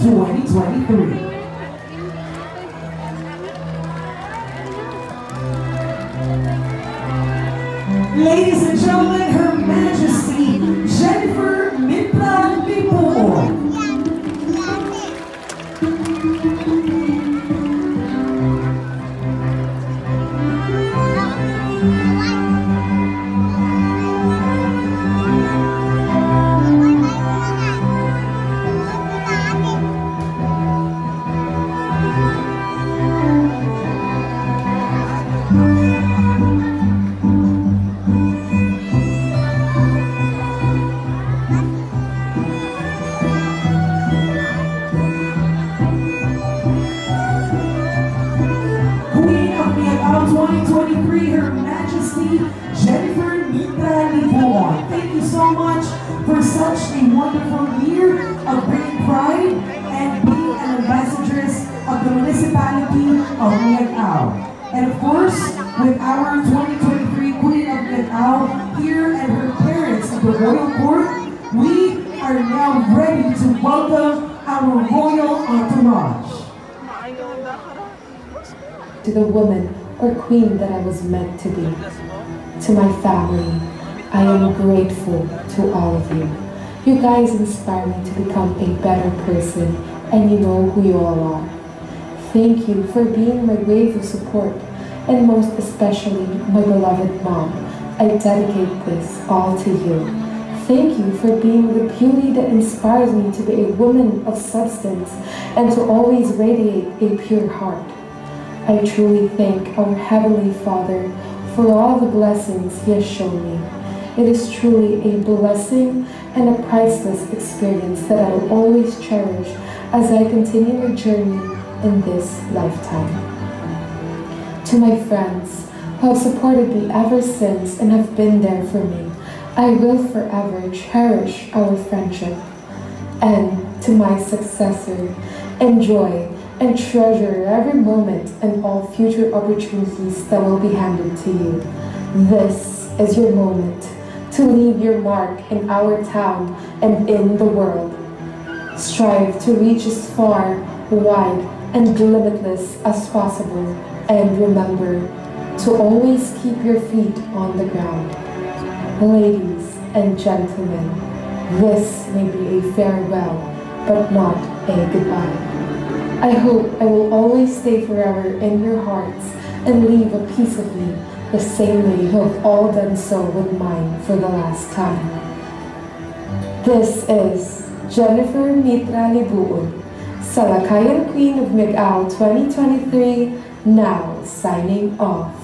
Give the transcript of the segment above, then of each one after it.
of Miagao 2023. Ladies and gentlemen, 2023, Her Majesty Jennifer Mitra Lipuon. Thank you so much for such a wonderful year of bringing pride and being an ambassadress of the municipality of Miagao. And of course, with our 2023 Queen of Miagao here and her parents of the Royal Court, we are now ready to welcome our royal entourage. to the woman or queen that I was meant to be. To my family, I am grateful to all of you. You guys inspire me to become a better person, and you know who you all are. Thank you for being my wave of support, and most especially my beloved mom. I dedicate this all to you. Thank you for being the beauty that inspires me to be a woman of substance and to always radiate a pure heart. I truly thank our Heavenly Father for all the blessings He has shown me. It is truly a blessing and a priceless experience that I will always cherish as I continue my journey in this lifetime. To my friends who have supported me ever since and have been there for me, I will forever cherish our friendship. And to my successor, enjoy and treasure every moment and all future opportunities that will be handed to you. This is your moment to leave your mark in our town and in the world. Strive to reach as far, wide, and limitless as possible. And remember to always keep your feet on the ground. Ladies and gentlemen, this may be a farewell, but not a goodbye. I hope I will always stay forever in your hearts and leave a piece of me the same way you have all done so with mine for the last time. This is Jennifer Mitra Libuon, Salakayan Queen of Miagao 2023, now signing off.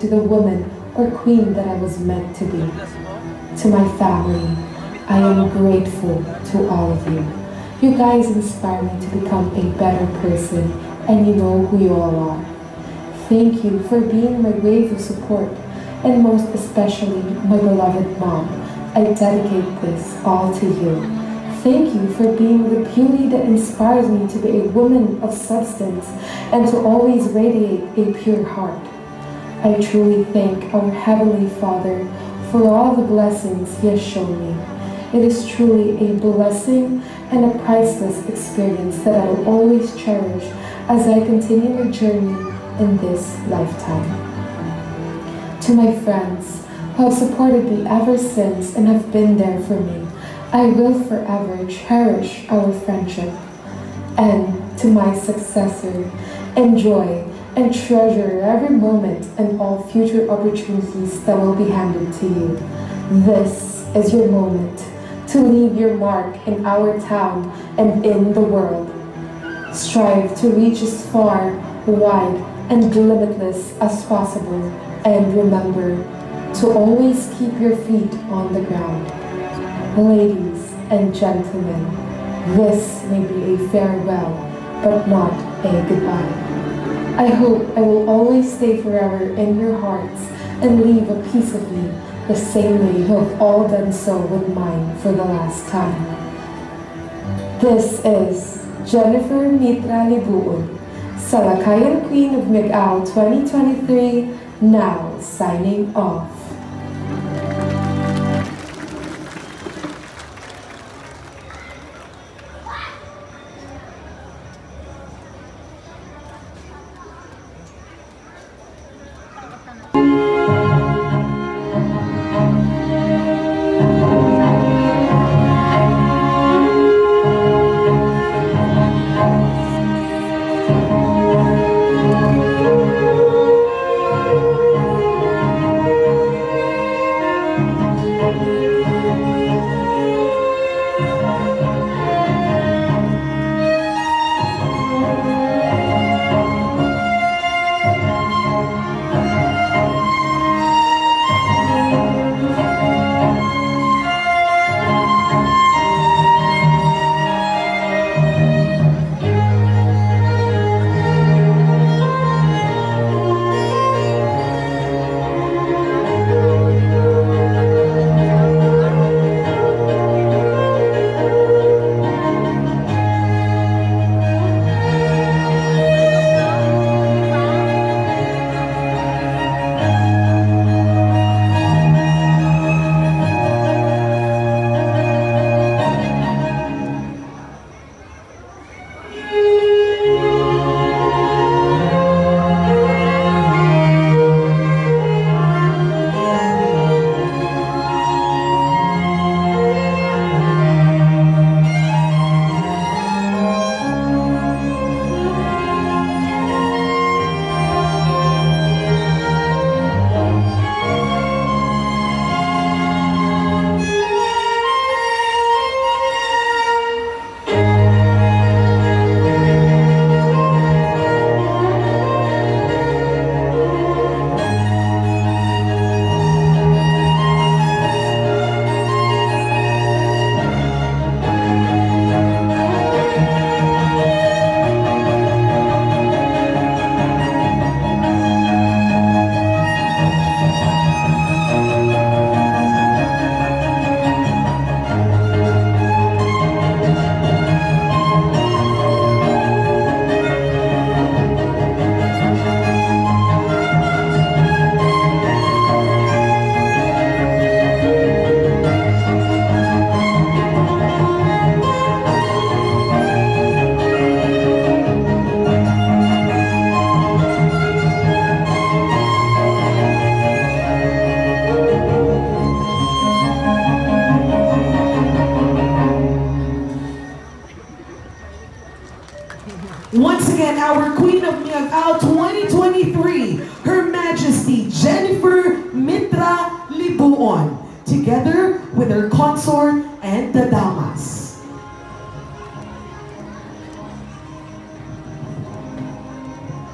To the woman or queen that I was meant to be. To my family, I am grateful to all of you. You guys inspire me to become a better person and you know who you all are. Thank you for being my wave of support and most especially my beloved mom. I dedicate this all to you. Thank you for being the beauty that inspires me to be a woman of substance and to always radiate a pure heart. I truly thank our Heavenly Father for all the blessings He has shown me. It is truly a blessing and a priceless experience that I will always cherish as I continue my journey in this lifetime. To my friends who have supported me ever since and have been there for me, I will forever cherish our friendship. And to my successor, enjoy and treasure every moment and all future opportunities that will be handed to you. This is your moment to leave your mark in our town and in the world. Strive to reach as far, wide, and limitless as possible. And remember to always keep your feet on the ground. Ladies and gentlemen, this may be a farewell, but not a goodbye. I hope I will always stay forever in your hearts and leave a piece of me the same way you have all done so with mine for the last time. This is Jennifer Mitra Libuon, Salakayan Queen of Miagao 2023, now signing off. Once our Queen of Miagao 2023.